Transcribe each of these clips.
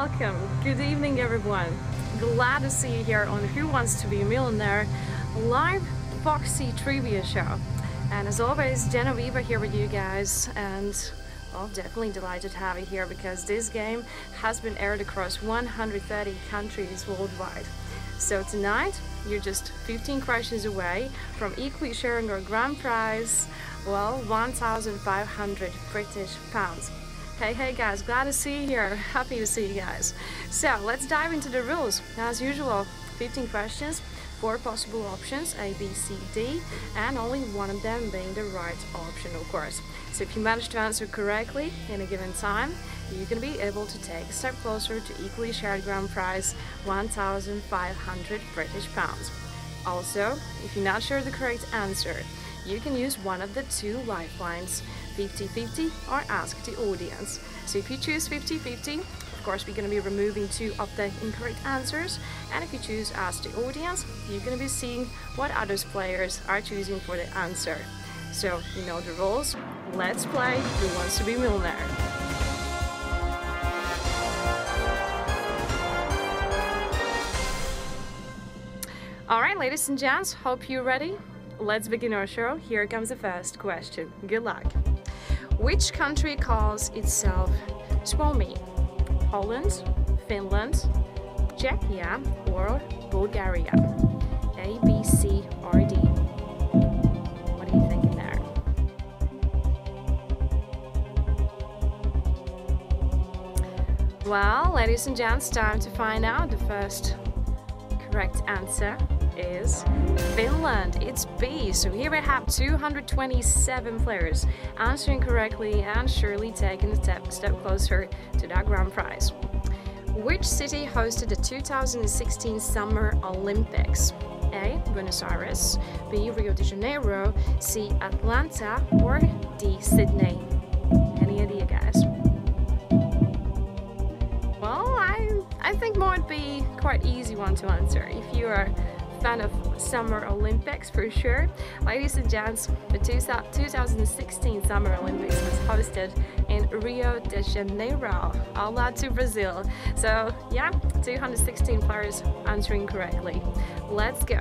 Welcome. Good evening, everyone. Glad to see you here on Who Wants to Be a Millionaire live Foxy Trivia Show. And as always, Genoveva here with you guys. And well, definitely delighted to have you here because this game has been aired across 130 countries worldwide. So tonight, you're just 15 questions away from equally sharing our grand prize, well, 1,500 British pounds. Hey, hey guys, glad to see you here. Happy to see you guys. So let's dive into the rules. As usual, 15 questions, four possible options, A, B, C, D, and only one of them being the right option, of course. So if you manage to answer correctly in a given time, you're going to be able to take a step closer to equally shared grand prize 1,500 British pounds. Also, if you're not sure the correct answer, you can use one of the two lifelines 50-50 or ask the audience. So if you choose 50-50, of course we're going to be removing two of the incorrect answers and if you choose ask the audience, you're going to be seeing what others players are choosing for the answer. So you know the rules, let's play Who Wants to Be Millionaire. Alright ladies and gents, hope you're ready. Let's begin our show. Here comes the first question. Good luck. Which country calls itself Suomi? Poland, Finland, Czechia, or Bulgaria? A, B, C, or D? What are you thinking there? Well, ladies and gents, time to find out the first correct answer is Finland. It's B. So here we have 227 players answering correctly and surely taking a step, step closer to that grand prize. Which city hosted the 2016 Summer Olympics? A. Buenos Aires, B. Rio de Janeiro, C. Atlanta, or D. Sydney? Any idea, guys? Well, I I think might be quite easy one to answer if you are fan of Summer Olympics for sure. Ladies and gents, the 2016 Summer Olympics was hosted in Rio de Janeiro, all that to Brazil. So yeah, 216 players answering correctly. Let's go.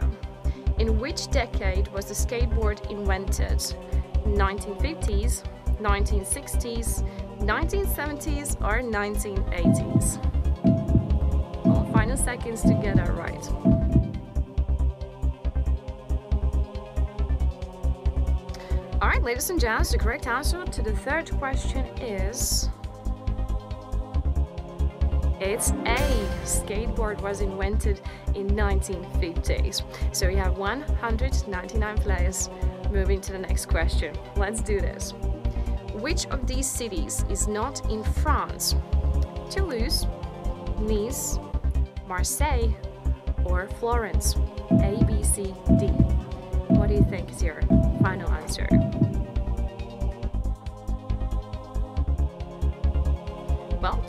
In which decade was the skateboard invented? 1950s, 1960s, 1970s, or 1980s? Well, final seconds to get that right. Alright, ladies and gents, the correct answer to the third question is... It's A. Skateboard was invented in 1950s. So we have 199 players. Moving to the next question. Let's do this. Which of these cities is not in France? Toulouse, Nice, Marseille, or Florence? A, B, C, D. What do you think is your final answer?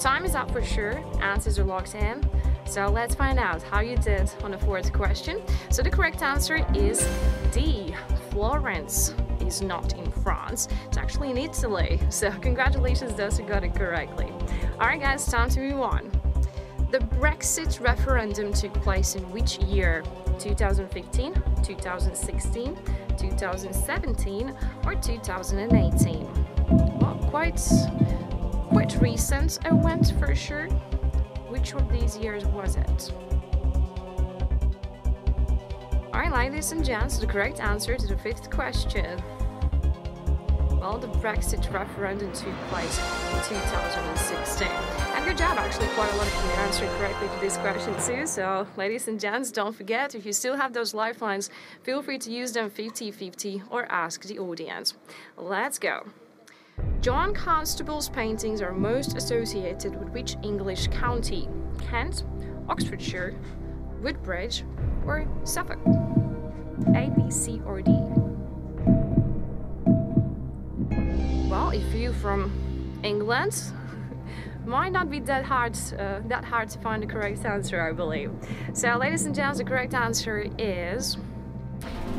Time is up for sure. Answers are locked in. So let's find out how you did on the fourth question. So the correct answer is D. Florence is not in France. It's actually in Italy. So congratulations those who got it correctly. Alright guys, time to move on. The Brexit referendum took place in which year? 2015, 2016, 2017 or 2018? Well, quite quite recent went for sure. Which of these years was it? Alright, ladies and gents, the correct answer to the fifth question. Well, the Brexit referendum took place in 2016. And good job, actually, quite a lot of you answered correctly to this question too. So, ladies and gents, don't forget, if you still have those lifelines, feel free to use them 50-50 or ask the audience. Let's go. John Constable's paintings are most associated with which English county? Kent, Oxfordshire, Woodbridge, or Suffolk? A, B, C, or D? Well, if you're from England, might not be that hard uh, that hard to find the correct answer, I believe. So, ladies and gents, the correct answer is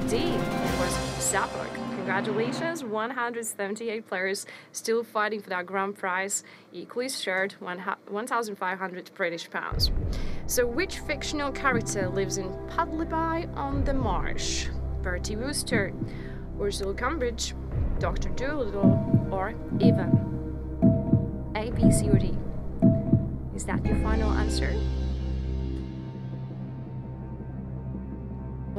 D. It was Suffolk. Congratulations, 178 players still fighting for that grand prize, equally shared 1,500 British pounds. So, which fictional character lives in Puddleby on the Marsh? Bertie Wooster, Ursula Cambridge, Dr. Dolittle, or Evan? A, B, C, or D? Is that your final answer?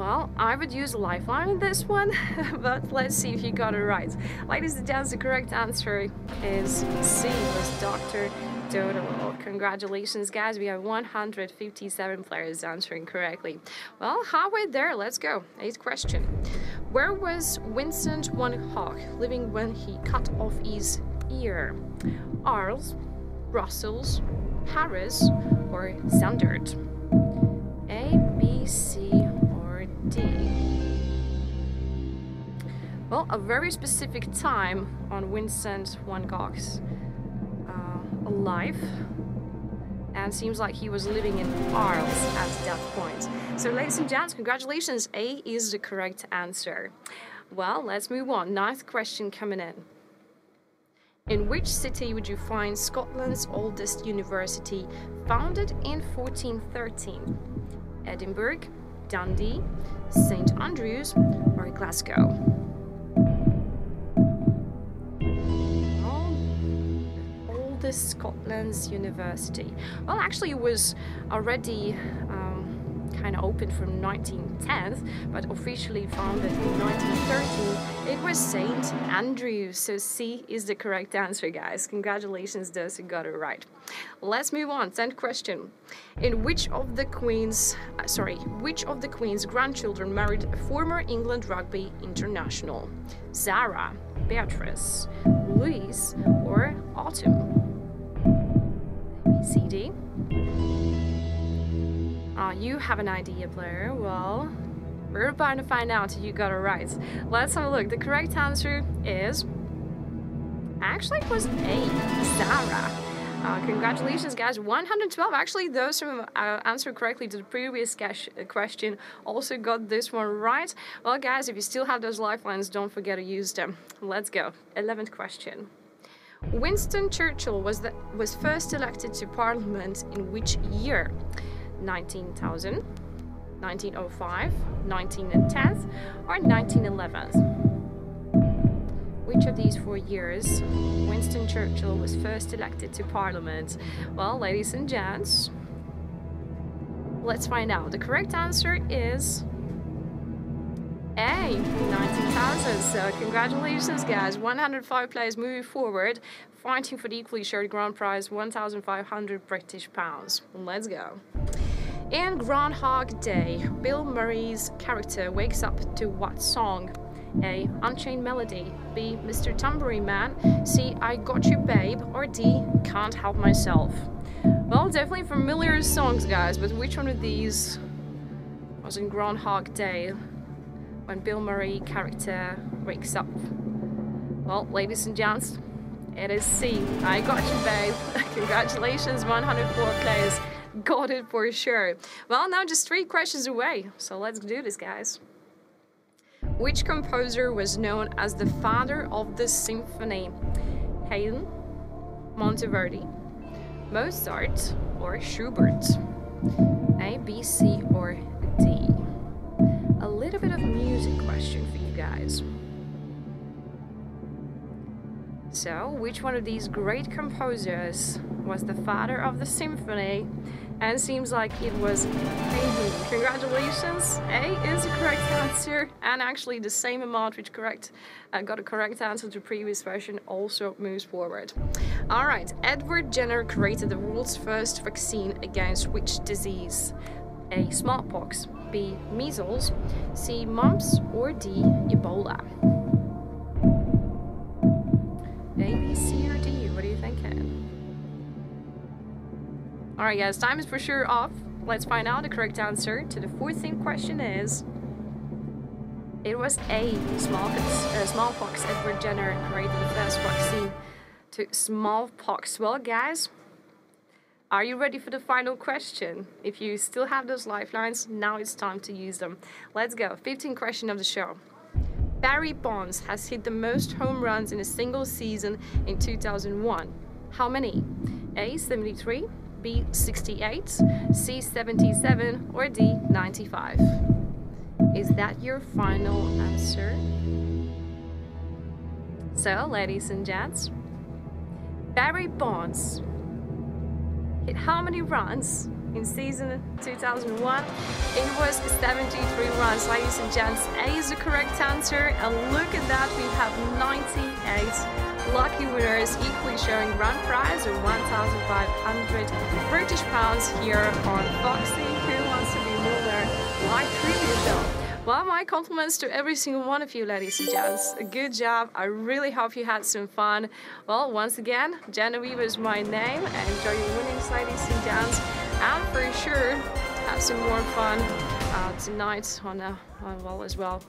Well, I would use a lifeline in this one, but let's see if you got it right. Ladies and gents, the correct answer is C, was Dr. Dolittle. Congratulations, guys. We have 157 players answering correctly. Well, halfway there, let's go. Eighth question. Where was Vincent van Gogh living when he cut off his ear? Arles, Brussels, Paris, or Zundert? A, B, C, Well, a very specific time on Vincent van Gogh's uh, life and seems like he was living in Arles at that point. So ladies and gents, congratulations, A is the correct answer. Well, let's move on. Ninth question coming in. In which city would you find Scotland's oldest university, founded in 1413? Edinburgh, Dundee, St Andrews, or Glasgow. oldest Scotland's university. Well, actually, it was already um, kind of opened from 1910, but officially founded in 1913. It was St. Andrews, so C is the correct answer, guys. Congratulations, those who got it right. Let's move on. 10th question. In which of the Queen's, uh, sorry, which of the Queen's grandchildren married a former England rugby international? Zara, Beatrice, Louise, or Autumn? C, D. Uh, you have an idea, Blair. Well, we're about to find out you got it right. Let's have a look. The correct answer is... Actually, it was A, Zara. Uh, congratulations, guys. 112. Actually, those who uh, answered correctly to the previous question also got this one right. Well, guys, if you still have those lifelines, don't forget to use them. Let's go. 11th question. Winston Churchill was, the, was first elected to Parliament in which year? 19,000, 1905, 1910, or 1911. Which of these four years Winston Churchill was first elected to Parliament? Well, ladies and gents, let's find out. The correct answer is A, 19,000. So congratulations guys, 105 players moving forward, fighting for the equally shared grand prize, 1,500 British pounds. Let's go. In Groundhog Day, Bill Murray's character wakes up to what song? A. Unchained Melody. B. Mr. Tambourine Man. C. I Got You Babe. Or D. Can't Help Myself. Well, definitely familiar songs, guys, but which one of these was in Groundhog Day when Bill Murray character wakes up? Well, ladies and gents, it is C. I Got You Babe. Congratulations, 104 players. Got it for sure. Well, now just three questions away. So let's do this, guys. Which composer was known as the father of the symphony? Haydn, Monteverdi, Mozart, or Schubert? A, B, C, or D? A little bit of music question for you guys. So, which one of these great composers was the father of the symphony? And seems like it was Haydn. Congratulations! A is the correct answer, and actually the same amount which correct uh, got a correct answer to previous version also moves forward. Alright, Edward Jenner created the world's first vaccine against which disease? A. Smallpox, B. Measles, C. Mumps, or D. Ebola? Alright guys, time is for sure off. Let's find out the correct answer to the 14th question is... It was A, smallpox. Uh, smallpox. Edward Jenner created the first vaccine to smallpox. Well guys, are you ready for the final question? If you still have those lifelines, now it's time to use them. Let's go. 15th question of the show. Barry Bonds has hit the most home runs in a single season in 2001. How many? A. 73, B. 68, C. 77, or D. 95? Is that your final answer? So, ladies and gents, Barry Bonds hit how many runs in season 2001? It was 73 runs, ladies and gents. A is the correct answer, and look at that, we have 98 lucky winners, equally showing grand prize of 1,500 British pounds here on Foxy Who Wants to Be Millionaire live trivia show. Well, my compliments to every single one of you, ladies and gents. Good job. I really hope you had some fun. Well, once again, Genoveva is my name. And enjoy your winnings, ladies and gents. And for sure, have some more fun uh, tonight on, uh, on well as well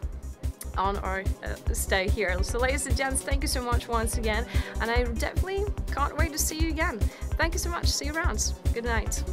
on our uh, stay here. So ladies and gents, thank you so much once again. And I definitely can't wait to see you again. Thank you so much. See you around. Good night.